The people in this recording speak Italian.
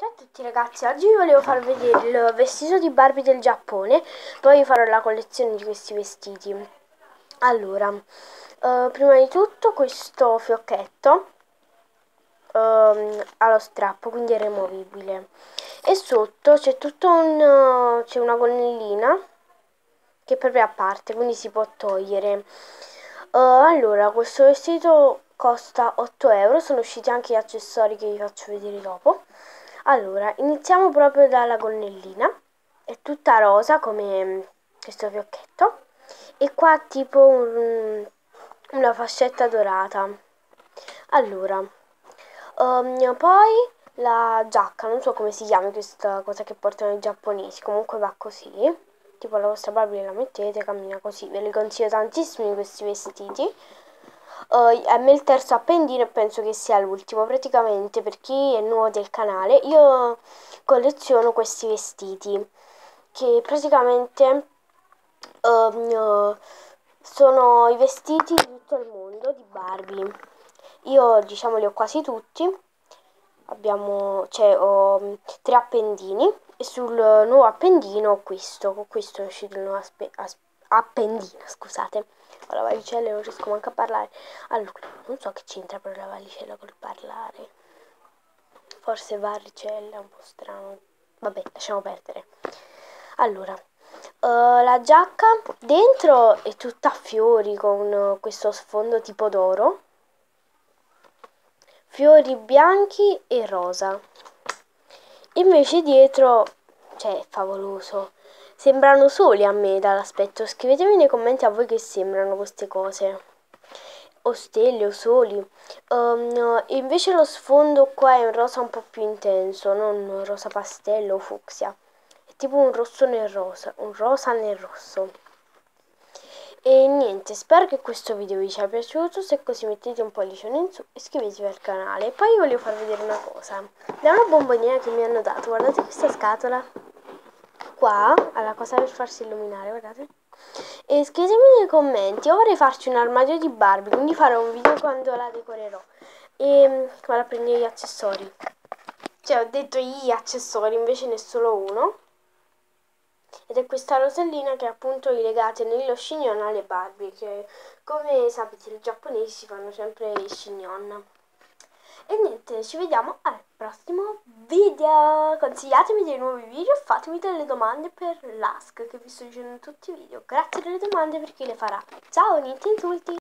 Ciao a tutti ragazzi, oggi vi volevo far vedere il vestito di Barbie del Giappone, poi farò la collezione di questi vestiti. Allora, uh, prima di tutto questo fiocchetto uh, allo strappo, quindi è removibile. E sotto c'è tutto un... Uh, c'è una gonnellina che è proprio a parte, quindi si può togliere. allora, questo vestito costa 8 euro, sono usciti anche gli accessori che vi faccio vedere dopo. Allora, iniziamo proprio dalla gonnellina, è tutta rosa come questo fiocchetto e qua tipo un, una fascetta dorata. Allora, um, poi la giacca, non so come si chiama questa cosa che portano i giapponesi, comunque va così, tipo la vostra Barbie la mettete, cammina così, ve li consiglio tantissimi questi vestiti. Uh, a me il terzo appendino penso che sia l'ultimo praticamente per chi è nuovo del canale. Io colleziono questi vestiti che praticamente uh, sono i vestiti di tutto il mondo di Barbie. Io diciamo li ho quasi tutti. Abbiamo cioè ho tre appendini e sul nuovo appendino ho questo con questo è uscito il nuovo appendino scusate ho la valicella e non riesco manco a parlare. Allora, non so che c'entra però la valicella col parlare. Forse varicella, è un po' strano. Vabbè, lasciamo perdere. Allora, uh, la giacca dentro è tutta a fiori con uh, questo sfondo tipo d'oro. Fiori bianchi e rosa. Invece dietro, cioè, è favoloso Sembrano soli a me dall'aspetto. Scrivetemi nei commenti a voi che sembrano queste cose. O stelle o soli. Um, invece lo sfondo qua è un rosa un po' più intenso, non un rosa pastello o fucsia. È tipo un rosso nel rosa, un rosa nel rosso. E niente, spero che questo video vi sia piaciuto, se così mettete un pollice in su e iscrivetevi al canale. Poi voglio far vedere una cosa. Da una bombonina che mi hanno dato, guardate questa scatola qua alla cosa per farsi illuminare guardate. E scrivetemi nei commenti io vorrei farci un armadio di Barbie quindi farò un video quando la decorerò. E mm, vado a prendere gli accessori. Cioè ho detto gli accessori invece ne è solo uno. Ed è questa rosellina che appunto legate nello chignon alle Barbie che come sapete i giapponesi si fanno sempre i chignon e niente, ci vediamo al prossimo video. Consigliatemi dei nuovi video fatemi delle domande per l'Ask che vi sto dicendo in tutti i video. Grazie delle domande per chi le farà. Ciao, niente insulti!